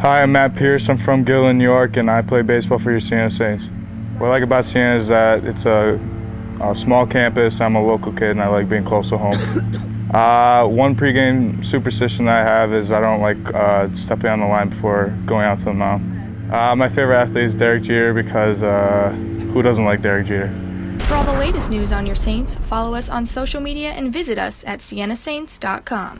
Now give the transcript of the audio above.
Hi, I'm Matt Pierce. I'm from Gillen, New York, and I play baseball for your Siena Saints. What I like about Siena is that it's a, a small campus. I'm a local kid, and I like being close to home. uh, one pregame superstition that I have is I don't like uh, stepping on the line before going out to the mound. Uh, my favorite athlete is Derek Jeter because uh, who doesn't like Derek Jeter? For all the latest news on your Saints, follow us on social media and visit us at sienasaints.com.